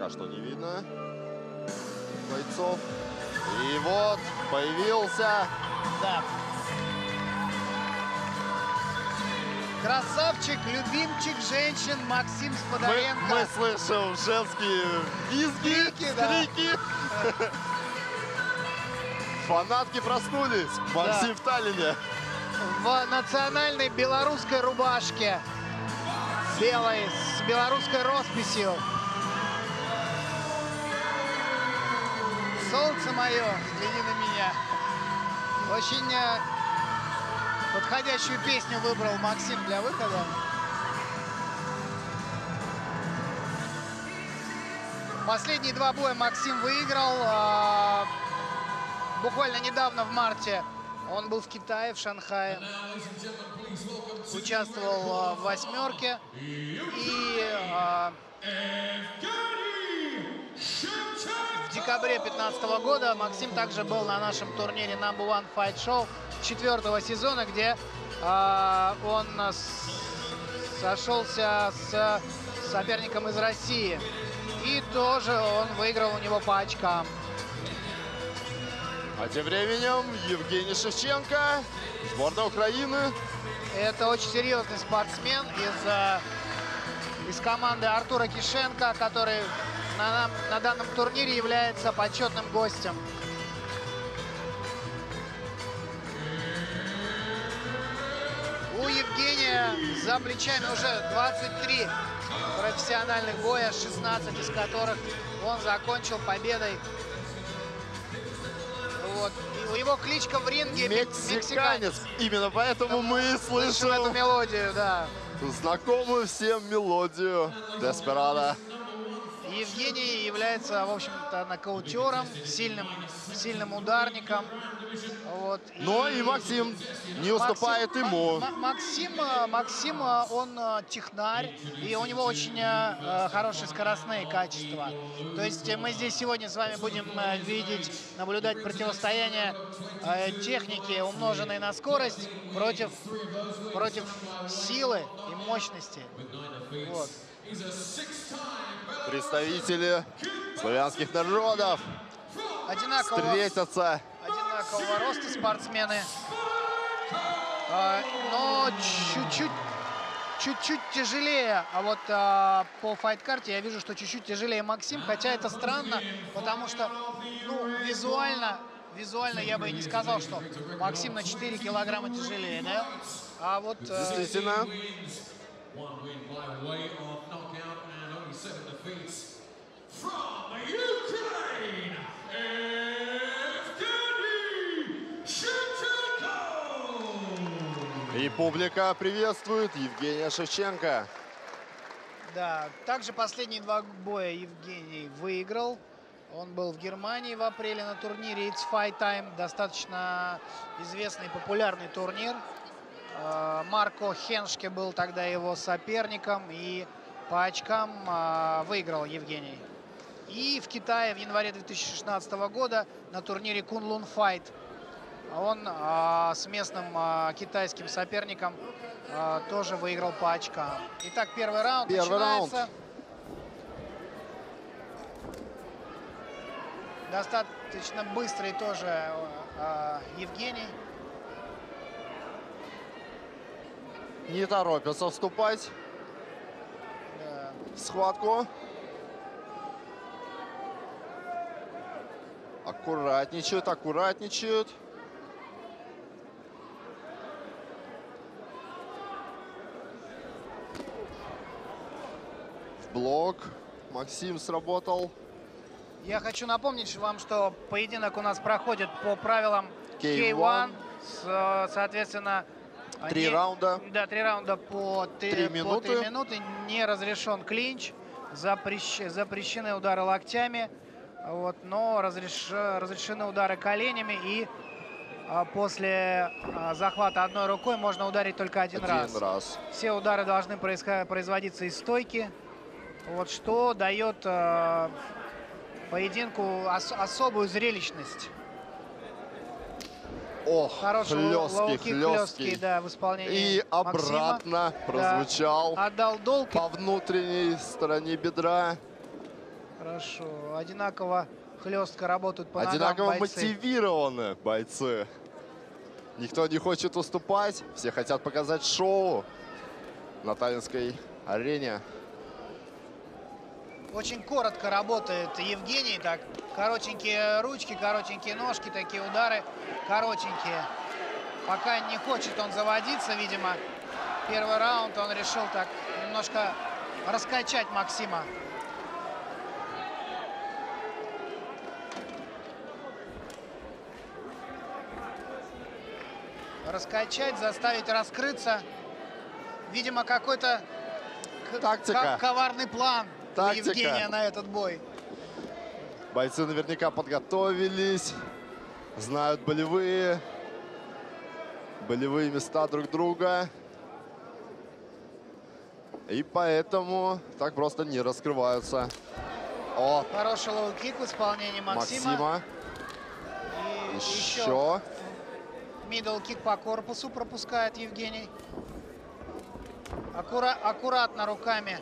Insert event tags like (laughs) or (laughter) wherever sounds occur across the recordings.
пока что не видно бойцов. И вот появился. Да. Красавчик, любимчик женщин Максим Мы, Сподаренко. мы слышим женские визги, Крики, да. крики. Фанатки проснулись. Максим в Таллине. в национальной белорусской рубашке. Белой, с белорусской росписью. Солнце мое, взгляни на меня. Очень э, подходящую песню выбрал Максим для выхода. Последние два боя Максим выиграл. а, Буквально недавно, в марте, он был в Китае, в Шанхае. Участвовал а, в восьмерке. И а, декабре 2015 года Максим также был на нашем турнире Number One Fight Show четвертого сезона, где а, он сошелся с соперником из России. И тоже он выиграл у него по очкам. А тем временем Евгений Шевченко, сборная Украины. Это очень серьезный спортсмен из, э, из команды Артура Кишенко, который на, на данном турнире является почетным гостем. У Евгения за плечами уже 23 профессиональных боя, 16 из которых он закончил победой. Вот. И его кличка в ринге Мексиканец. Именно поэтому мы и Слышим эту слышим мелодию, да. знакомую всем мелодию Деспирада. Евгений является, в общем-то, нокаутером, сильным, сильным ударником. Вот. Но и Максим не уступает Максим- ему. Ма- Максим, э, Максим, э, он э, технарь, и у него очень э, э, хорошие скоростные качества. То есть э, мы здесь сегодня с вами будем э, видеть, наблюдать противостояние э, техники, умноженной на скорость, против, против силы и мощности. Вот. Представители славянских народов Одинаково, встретятся. одинакового роста спортсмены. А, Но чуть-чуть чуть-чуть тяжелее. А вот а, по файт-карте я вижу, что чуть-чуть тяжелее Максим. Хотя это странно, потому что ну, визуально, визуально я бы и не сказал, что Максим на 4 килограмма тяжелее, да? А вот э, Действительно. One only seven defeats from Ukraine, Evgeny Shevchenko. И публика приветствует Евгения Шевченко. Да, также последние два боя Евгений выиграл. Он был в Германии в апреле на турнире It's Fight Time. Достаточно известный и популярный турнир. Э, Марко Хеншке был тогда его соперником. И по очкам э, выиграл Евгений. И в Китае в январе 2016 года на турнире Кунлун Fight он а, с местным а, китайским соперником а, тоже выиграл по очкам. Итак, первый раунд Первый начинается. Достаточно быстрый тоже а, Евгений. Не торопятся вступать схватку. Аккуратничают, аккуратничают. В блок. Максим сработал. Я хочу напомнить вам, что поединок у нас проходит по правилам K1. K1. С, э, соответственно, Три не- раунда. Да, три раунда по три, Три по минуты. три минуты. Не разрешен клинч. Запрещ- запрещены удары локтями. Вот, но разреш- разрешены удары коленями. И а, после а, захвата одной рукой можно ударить только один, Один раз. Все удары должны происход- производиться из стойки. Вот что дает э, поединку ос- особую зрелищность. Ох, Хороший хлесткий, хлесткий. хлесткий, да, в исполнении И Максима. обратно прозвучал Отдал долг. по внутренней стороне бедра. Хорошо. Одинаково хлестко работают по Одинаково ногам бойцы. мотивированы бойцы. Никто не хочет уступать. Все хотят показать шоу на Таллинской арене. Очень коротко работает Евгений. Так, коротенькие ручки, коротенькие ножки, такие удары коротенькие. Пока не хочет он заводиться, видимо. Первый раунд он решил так немножко раскачать Максима. Раскачать, заставить раскрыться. Видимо, какой-то коварный план Тактика. Евгения на этот бой. Бойцы наверняка подготовились, знают болевые, болевые места друг друга. И поэтому так просто не раскрываются. О, Хороший лоу-кик в исполнении Максима. Максима. И еще Еще. мидл-кик по корпусу пропускает Евгений. Аккура- аккуратно руками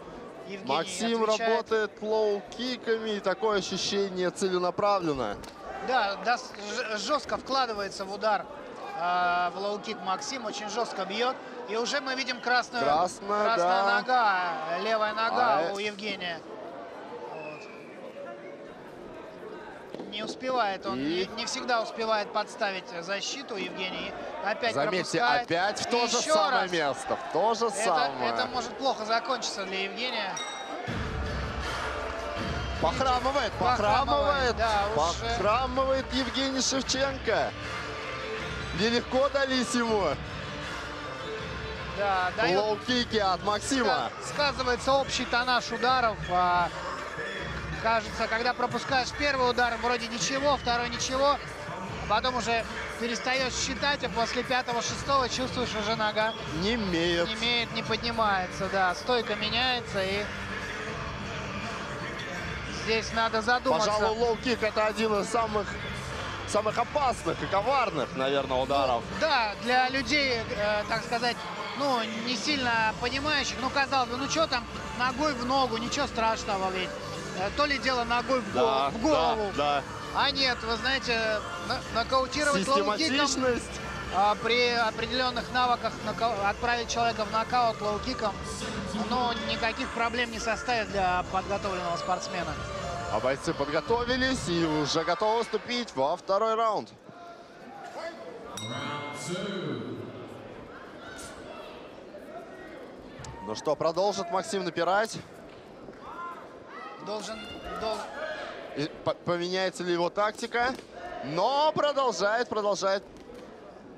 Евгений Максим отвечает. работает лоу-киками, такое ощущение целенаправленно. Да, да, жестко вкладывается в удар а, в лоу-кик Максим, очень жестко бьет. И уже мы видим красную, Красная, красная да. нога, левая нога А, у э- Евгения. Не успевает он, И- не, не всегда успевает подставить защиту Евгений. Опять Заметьте, пропускает. опять в И то же еще самое раз. место, в то же Это, самое. это может плохо закончиться для Евгения. Похрамывает, Похрамывает, похрамывает, да, уже. похрамывает Евгений Шевченко. Нелегко дались ему Да, дает лоу-кики от Максима. Ска- Сказывается общий тоннаж ударов. а, кажется, когда пропускаешь первый удар, вроде ничего, второй ничего. а Потом уже перестаешь считать, а после пятого-шестого чувствуешь уже нога Не имеет. не имеет, не поднимается. Да, стойка меняется и здесь надо задуматься. Пожалуй, лоу-кик это один из самых, самых опасных и коварных, наверное, ударов. Да, для людей, э, так сказать, ну, не сильно понимающих, ну, казалось бы, ну, что там, ногой в ногу, ничего страшного ведь. Э, То ли дело ногой в, Да, в голову. да, А нет, вы знаете, на- нокаутировать лоу-киком а, при определенных навыках отправить человека в нокаут лоу-киком, ну, никаких проблем не составит для подготовленного спортсмена. А бойцы подготовились и уже готовы вступить во второй раунд. Ну что, продолжит Максим напирать? Должен, дол- И по- Поменяется ли его тактика? Но продолжает, продолжает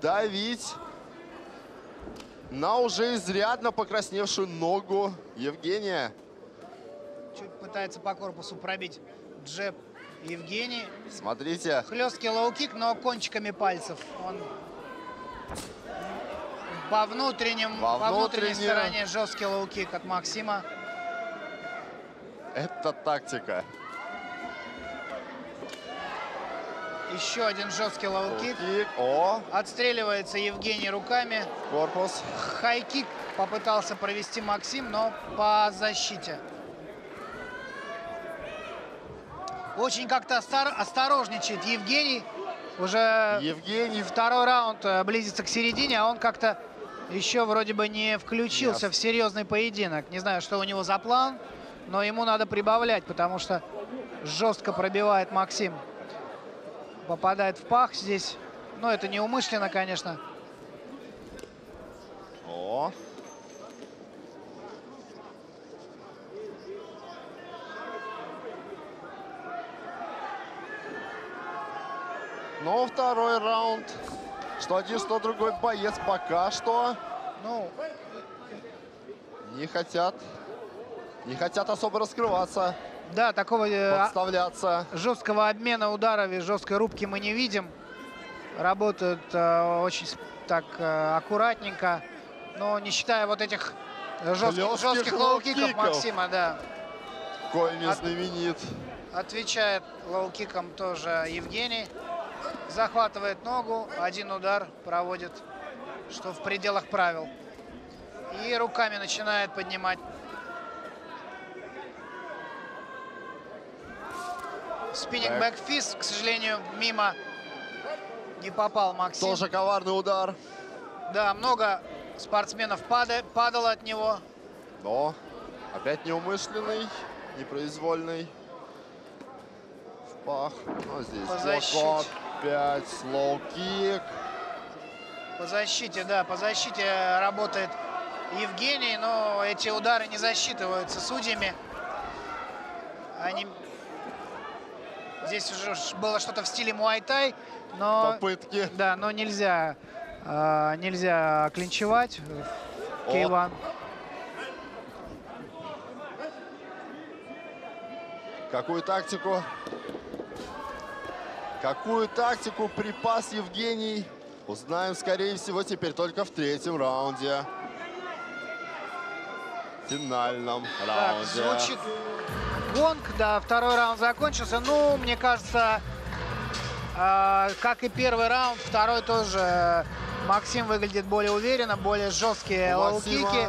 давить на уже изрядно покрасневшую ногу Евгения. чуть пытается по корпусу пробить джеб Евгений. Смотрите, Хлесткий лоу-кик, но кончиками пальцев. Он по внутренним, Во по внутренней стороне жесткий лоу-кик от Максима. Это тактика. Еще один жесткий лоу-кик. Кик. О, Отстреливается Евгений руками. корпус. Хай-кик попытался провести Максим, но по защите. Очень как-то остор- осторожничает Евгений. Уже Евгений второй раунд э, близится к середине, а он как-то еще вроде бы не включился Ясно. в серьезный поединок. Не знаю, что у него за план, но ему надо прибавлять, потому что жестко пробивает Максим. Попадает в пах здесь. Но это неумышленно, конечно. О. Ну, второй раунд. Что один, что другой боец пока что Ну, не хотят. Не хотят особо раскрываться, да, такого э, а- подставляться. жесткого обмена ударов и жесткой рубки мы не видим. Работают э, очень так э, аккуратненько. Но не считая вот этих жестких, Хлестких жестких лоу-киков лоу-киков. Максима, да. Коими От- знаменит. Отвечает лоу-киком тоже Евгений. Захватывает ногу, один удар проводит, что в пределах правил. И руками начинает поднимать. Spinning Так. backfist, к сожалению, мимо не попал Максим. Тоже коварный удар. Да, много спортсменов пада- падало от него. Но опять неумышленный, непроизвольный. В пах. Ну, здесь По локот. защите. Опять лоу-кик. По защите, да, по защите работает Евгений, но эти удары не засчитываются судьями. Они... Здесь уже было что-то в стиле муай-тай, но... Попытки. Да, но нельзя, а, нельзя клинчевать K1. Какую тактику? Какую тактику припас Евгений? Узнаем, скорее всего, теперь только в третьем раунде. Финальном Так, раунде. звучит гонг, да, второй раунд закончился. Ну, мне кажется, а, как и первый раунд, второй тоже Максим выглядит более уверенно, более жесткие лоу-кики.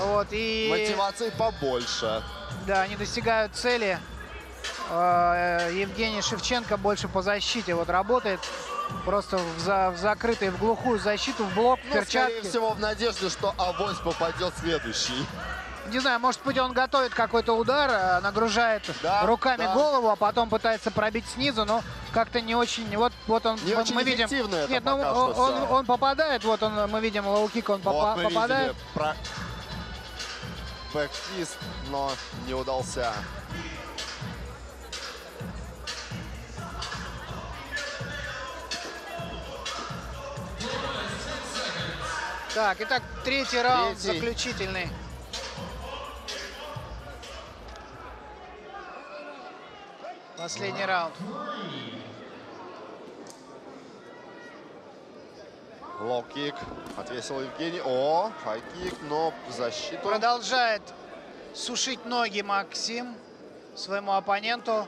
Вот, и Мотивации побольше. да, они достигают цели. А, Евгений Шевченко больше по защите вот работает. Просто в, за- в закрытой, в глухую защиту, в блок, Ну, скорее перчатки. всего, в надежде, что авось попадет следующий. Не знаю, может быть, он готовит какой-то удар, э, нагружает Да, руками да. голову, а потом пытается пробить снизу, но как-то не очень. Вот, вот он, Не вот очень мы видим. это Нет, ну он, он, он попадает, вот он, мы видим лоу-кик, он попа- вот мы попадает. видели про... бэкфист, но не удался. Так, итак, третий раунд, Третий. заключительный. Последний раунд. Лоу-кик. Отвесил Евгений. О, хай-кик, но в защиту. Продолжает сушить ноги Максим своему оппоненту.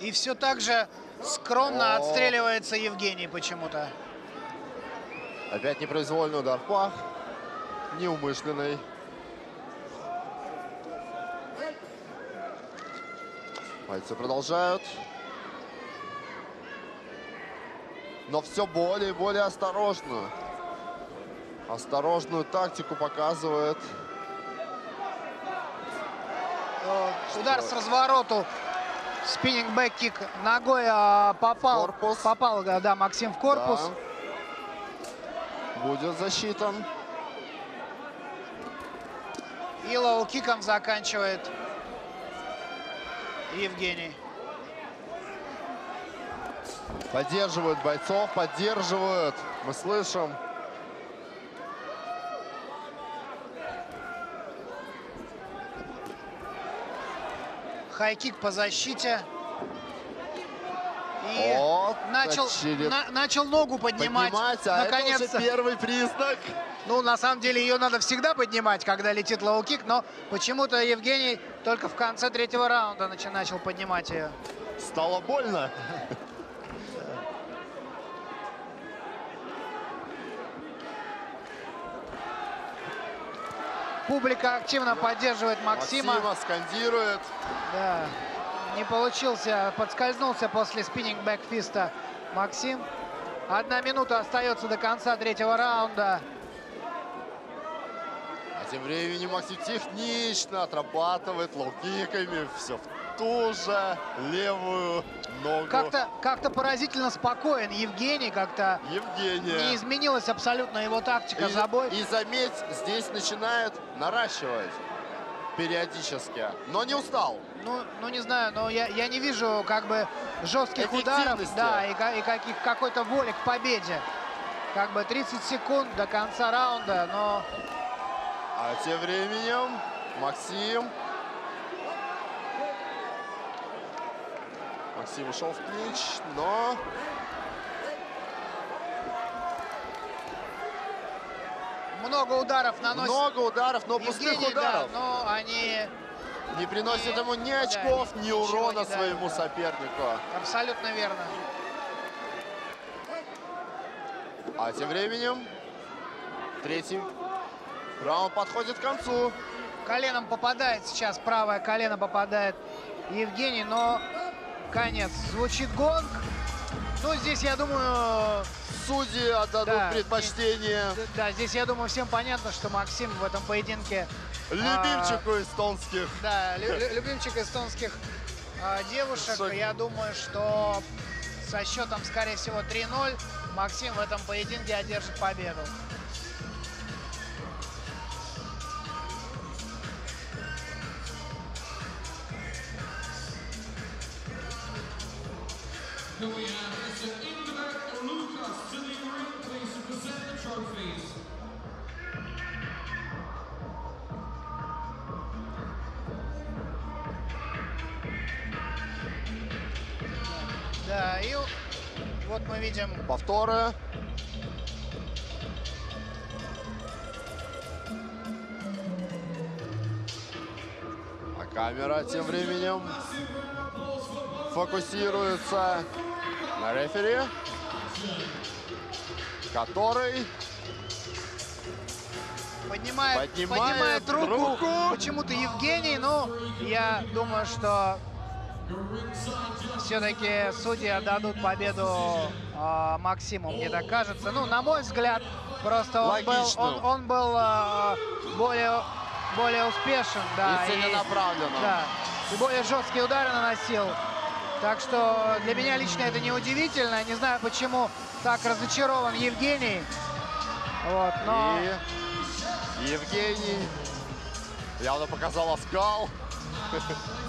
И все так же скромно О. отстреливается Евгений почему-то. Опять непроизвольный удар пах. Неумышленный. Бойцы продолжают. Но все более и более осторожно. Осторожную тактику показывает. Удар с развороту. Spinning back kick ногой а, попал, Корпус. попал, да, Максим в корпус. Да. Будет засчитан. И лоу-киком заканчивает Евгений. Поддерживают бойцов, поддерживают. Мы слышим. Хай-кик по защите. И О, начал, очеред- на- начал ногу поднимать. Поднимать, а это Наконец-то. уже первый признак. Ну, на самом деле, ее надо всегда поднимать, когда летит лоу-кик, но почему-то Евгений только в конце третьего раунда начал поднимать ее. Стало больно. Публика активно поддерживает Максима. Максима скандирует. Да, не получился, подскользнулся после spinning backfist а Максим. Одна минута остается до конца третьего раунда. А тем временем Максим технично отрабатывает лоу-киками. Все в ту же левую ногу Как-то как поразительно спокоен Евгений, как-то не изменилась абсолютно его тактика за бой. И, и заметь, здесь начинает наращивать периодически. Но не устал. Ну, ну не знаю, но я, я не вижу как бы жестких ударов, да, и, и каких, какой-то воли к победе. Как бы 30 секунд до конца раунда, но А тем временем Максим. Максим ушел в клинч, но много ударов наносит много ударов, но пустых Евгений, да, ударов. но они Не приносит не- ему ни да, очков, ни- ни урона не своему да. сопернику. абсолютно верно. А тем временем третий раунд подходит к концу. Коленом попадает сейчас, правое колено попадает Евгений, но конец. Звучит гонг. Ну, здесь, я думаю, Судьи отдадут Да. предпочтение да, здесь, я думаю, всем понятно, что Максим в этом поединке любимчику эстонских. Да, лю- лю- любимчик эстонских а, девушек. Шок. Я думаю, что со счетом, скорее всего, 3-0 Максим в этом поединке одержит победу. Повторы. А камера тем временем фокусируется на рефери, который поднимает, Поднимает поднимает руку, руку. почему-то Евгений, но я думаю, что все-таки судьи отдадут победу а, Максиму, мне так кажется. Ну, на мой взгляд, просто он был, Логично. он, он был а, более, более успешен, да. и целенаправленно. Да, и более жесткие удары наносил. Так что для меня лично это не удивительно. Не знаю, почему так разочарован Евгений. Вот, но... И Евгений явно показал оскал. (laughs)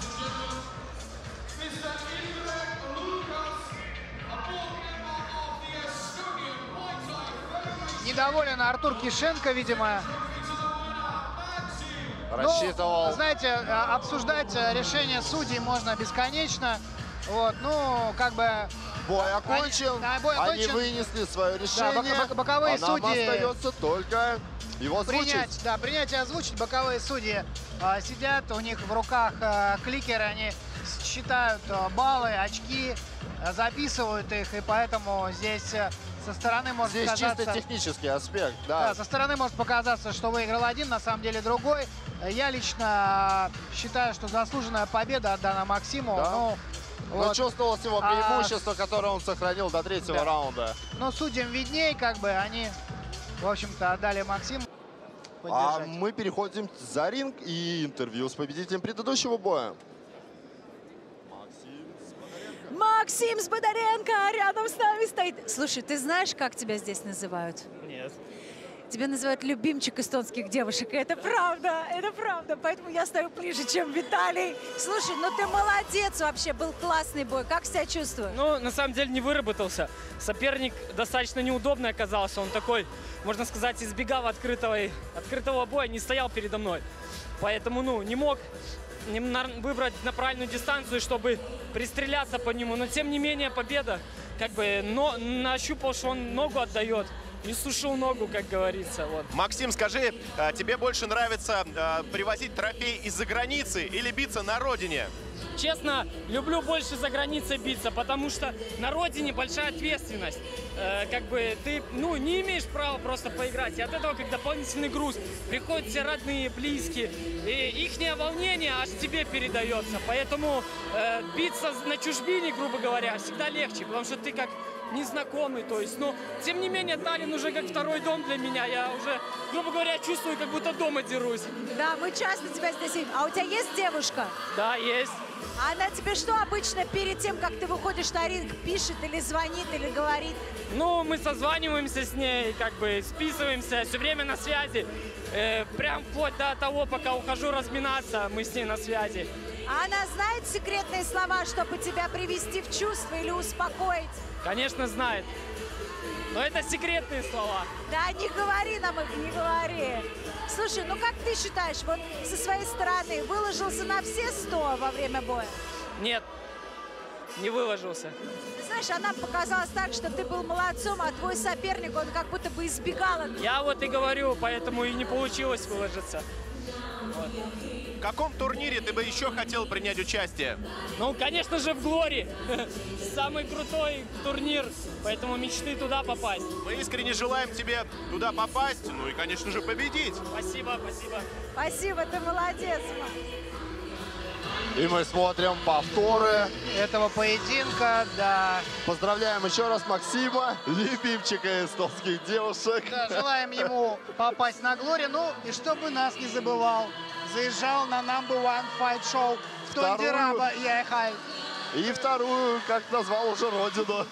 Недоволен Артур Кишенко, видимо. Ну, Рассчитывал. знаете, а, обсуждать а, решение судей можно бесконечно. Вот, ну, как бы... Бой окончен. да, бой Они окончен. вынесли свое решение. бок- боковые а нам судьи- остается только его озвучить. Принять, да, принять и озвучить. Боковые судьи а, сидят, у них в руках а, кликеры, они считают а, баллы, очки, а, записывают их, и поэтому здесь а, со стороны может Здесь чисто казаться... технический аспект, Да, да. со стороны может показаться, что выиграл один, на самом деле другой. Я лично считаю, что заслуженная победа отдана Максиму. Да. Ну, Но вот. чувствовалось его А, преимущество, которое он сохранил до третьего Да. раунда. Но судьям видней, как бы они, в общем-то, отдали Максиму А мы переходим за ринг и интервью с победителем предыдущего боя. Максим Збодаренко рядом с нами стоит. Слушай, ты знаешь, как тебя здесь называют? Нет. Тебя называют любимчик эстонских девушек. И это правда, это правда. Поэтому я стою ближе, чем Виталий. Слушай, ну ты молодец вообще. Был классный бой. Как себя чувствуешь? Ну, на самом деле не выработался. Соперник достаточно неудобный оказался. Он такой, можно сказать, избегал открытого, открытого боя, не стоял передо мной. Поэтому, ну, не мог выбрать на правильную дистанцию, чтобы пристреляться по нему. Но, тем не менее, победа. Как бы, но нащупал, что он ногу отдает. И сушил ногу, как говорится. Вот. Максим, скажи, а, тебе больше нравится а, привозить трофей из-за границы или биться на родине? Честно, люблю больше за границей биться, потому что на родине большая ответственность. Э, как бы ты, ну, не имеешь права просто поиграть. И от этого как дополнительный груз. Приходят все родные, близкие. И ихнее волнение аж тебе передается. Поэтому э, биться на чужбине, грубо говоря, всегда легче, потому что ты как незнакомый, то есть, ну, тем не менее, Таллин уже как второй дом для меня, я уже, грубо говоря, чувствую, как будто дома дерусь. Да, мы часто тебя здесь видим. А у тебя есть девушка? Да, есть. А она тебе что обычно перед тем, как ты выходишь на ринг, пишет или звонит, или говорит? Ну, мы созваниваемся с ней, как бы списываемся, все время на связи. Э, прям вплоть до того, пока ухожу разминаться, мы с ней на связи. А она знает секретные слова, чтобы тебя привести в чувство или успокоить? Конечно, знает. Но это секретные слова. Да, не говори нам их, не говори. Слушай, ну как ты считаешь, вот со своей стороны выложился на все сто во время боя? Нет, не выложился. Ты знаешь, а нам показалось так, что ты был молодцом, а твой соперник, он как будто бы избегал от Я вот и говорю, поэтому и не получилось выложиться. В каком турнире ты бы еще хотел принять участие? Ну, конечно же, в Глори. (laughs) Самый крутой турнир, поэтому мечты туда попасть. Мы искренне желаем тебе туда попасть, ну и, конечно же, победить. Спасибо, спасибо. Спасибо, ты молодец. И мы смотрим повторы. Этого поединка, да. Поздравляем еще раз Максима, любимчика эстонских девушек. Да, желаем ему попасть на Глори. Ну, и чтобы нас не забывал, заезжал на number one fight show в Вторую. Тондираба Яйхай. И вторую, как назвал уже родину.